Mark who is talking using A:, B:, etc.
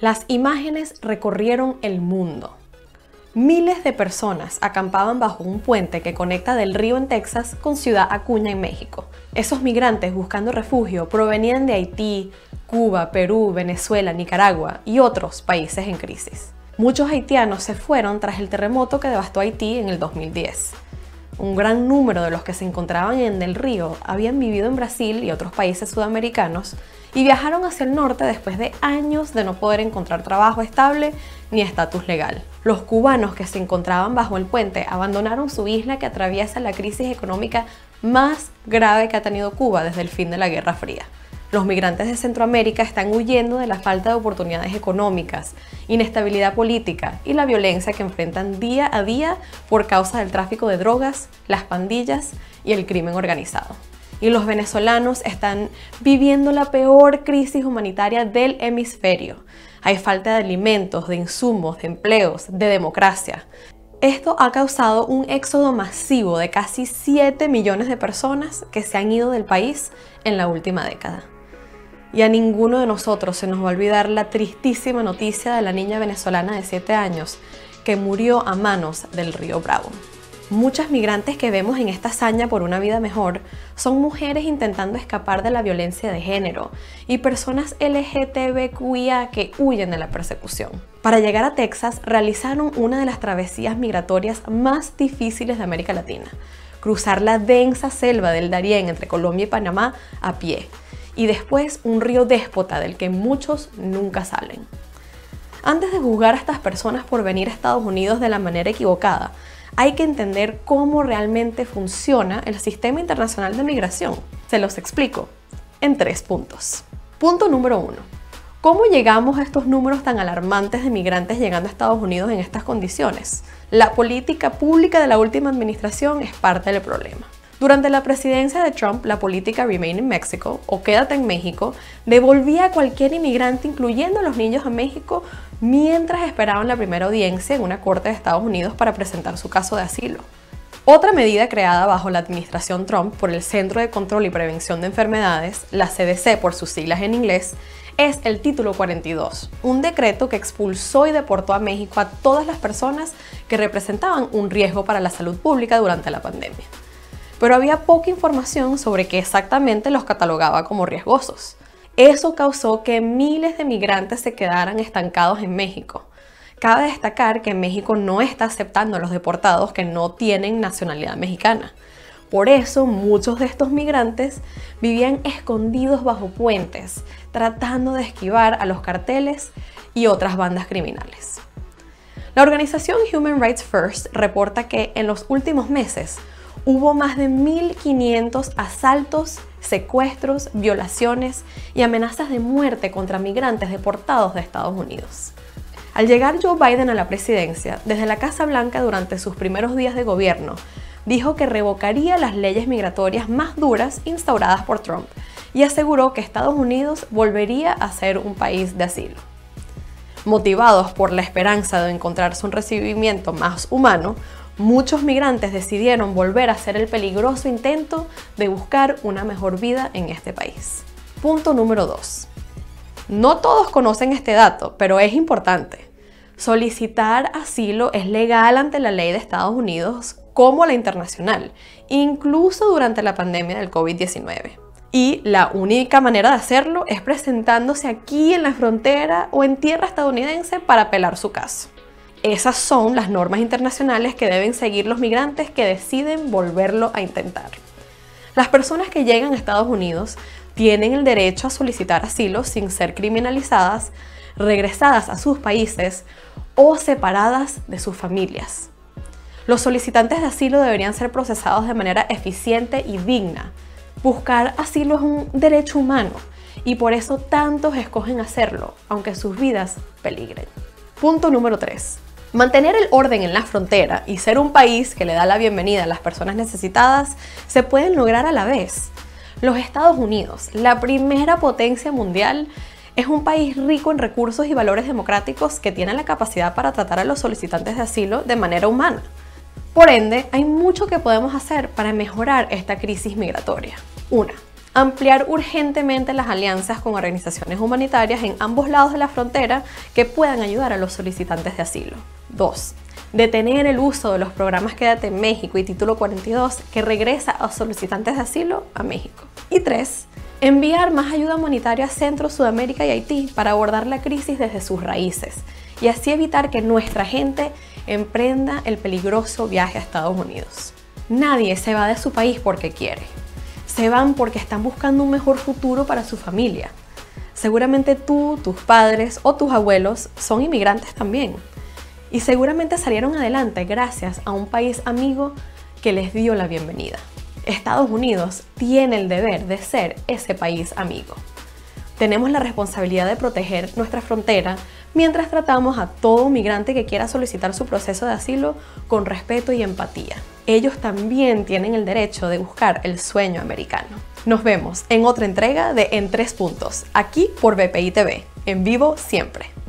A: Las imágenes recorrieron el mundo. Miles de personas acampaban bajo un puente que conecta del río en Texas con Ciudad Acuña en México. Esos migrantes buscando refugio provenían de Haití, Cuba, Perú, Venezuela, Nicaragua y otros países en crisis. Muchos haitianos se fueron tras el terremoto que devastó Haití en el 2010. Un gran número de los que se encontraban en el río habían vivido en Brasil y otros países sudamericanos y viajaron hacia el norte después de años de no poder encontrar trabajo estable ni estatus legal. Los cubanos que se encontraban bajo el puente abandonaron su isla que atraviesa la crisis económica más grave que ha tenido Cuba desde el fin de la Guerra Fría. Los migrantes de Centroamérica están huyendo de la falta de oportunidades económicas, inestabilidad política y la violencia que enfrentan día a día por causa del tráfico de drogas, las pandillas y el crimen organizado y los venezolanos están viviendo la peor crisis humanitaria del hemisferio. Hay falta de alimentos, de insumos, de empleos, de democracia. Esto ha causado un éxodo masivo de casi 7 millones de personas que se han ido del país en la última década. Y a ninguno de nosotros se nos va a olvidar la tristísima noticia de la niña venezolana de 7 años que murió a manos del río Bravo. Muchas migrantes que vemos en esta hazaña por una vida mejor son mujeres intentando escapar de la violencia de género y personas LGTBQIA que huyen de la persecución. Para llegar a Texas realizaron una de las travesías migratorias más difíciles de América Latina, cruzar la densa selva del Darién entre Colombia y Panamá a pie, y después un río déspota del que muchos nunca salen. Antes de juzgar a estas personas por venir a Estados Unidos de la manera equivocada, hay que entender cómo realmente funciona el sistema internacional de migración. Se los explico en tres puntos. Punto número uno. ¿Cómo llegamos a estos números tan alarmantes de migrantes llegando a Estados Unidos en estas condiciones? La política pública de la última administración es parte del problema. Durante la presidencia de Trump, la política Remain in Mexico o Quédate en México devolvía a cualquier inmigrante, incluyendo a los niños, a México mientras esperaban la primera audiencia en una corte de Estados Unidos para presentar su caso de asilo. Otra medida creada bajo la administración Trump por el Centro de Control y Prevención de Enfermedades, la CDC por sus siglas en inglés, es el Título 42, un decreto que expulsó y deportó a México a todas las personas que representaban un riesgo para la salud pública durante la pandemia pero había poca información sobre qué exactamente los catalogaba como riesgosos. Eso causó que miles de migrantes se quedaran estancados en México. Cabe destacar que México no está aceptando a los deportados que no tienen nacionalidad mexicana. Por eso muchos de estos migrantes vivían escondidos bajo puentes, tratando de esquivar a los carteles y otras bandas criminales. La organización Human Rights First reporta que en los últimos meses hubo más de 1.500 asaltos, secuestros, violaciones y amenazas de muerte contra migrantes deportados de Estados Unidos. Al llegar Joe Biden a la presidencia, desde la Casa Blanca durante sus primeros días de gobierno, dijo que revocaría las leyes migratorias más duras instauradas por Trump y aseguró que Estados Unidos volvería a ser un país de asilo. Motivados por la esperanza de encontrarse un recibimiento más humano, muchos migrantes decidieron volver a hacer el peligroso intento de buscar una mejor vida en este país. Punto número 2. No todos conocen este dato, pero es importante. Solicitar asilo es legal ante la ley de Estados Unidos como la internacional, incluso durante la pandemia del COVID-19. Y la única manera de hacerlo es presentándose aquí en la frontera o en tierra estadounidense para apelar su caso. Esas son las normas internacionales que deben seguir los migrantes que deciden volverlo a intentar. Las personas que llegan a Estados Unidos tienen el derecho a solicitar asilo sin ser criminalizadas, regresadas a sus países o separadas de sus familias. Los solicitantes de asilo deberían ser procesados de manera eficiente y digna. Buscar asilo es un derecho humano y por eso tantos escogen hacerlo, aunque sus vidas peligren. Punto número 3. Mantener el orden en la frontera y ser un país que le da la bienvenida a las personas necesitadas se pueden lograr a la vez. Los Estados Unidos, la primera potencia mundial, es un país rico en recursos y valores democráticos que tiene la capacidad para tratar a los solicitantes de asilo de manera humana. Por ende, hay mucho que podemos hacer para mejorar esta crisis migratoria. Una, Ampliar urgentemente las alianzas con organizaciones humanitarias en ambos lados de la frontera que puedan ayudar a los solicitantes de asilo. 2. Detener el uso de los programas Quédate en México y Título 42 que regresa a solicitantes de asilo a México. Y 3 Enviar más ayuda humanitaria a Centro, Sudamérica y Haití para abordar la crisis desde sus raíces y así evitar que nuestra gente emprenda el peligroso viaje a Estados Unidos. Nadie se va de su país porque quiere. Se van porque están buscando un mejor futuro para su familia. Seguramente tú, tus padres o tus abuelos son inmigrantes también. Y seguramente salieron adelante gracias a un país amigo que les dio la bienvenida. Estados Unidos tiene el deber de ser ese país amigo. Tenemos la responsabilidad de proteger nuestra frontera mientras tratamos a todo migrante que quiera solicitar su proceso de asilo con respeto y empatía. Ellos también tienen el derecho de buscar el sueño americano. Nos vemos en otra entrega de En Tres Puntos, aquí por BPI TV, en vivo siempre.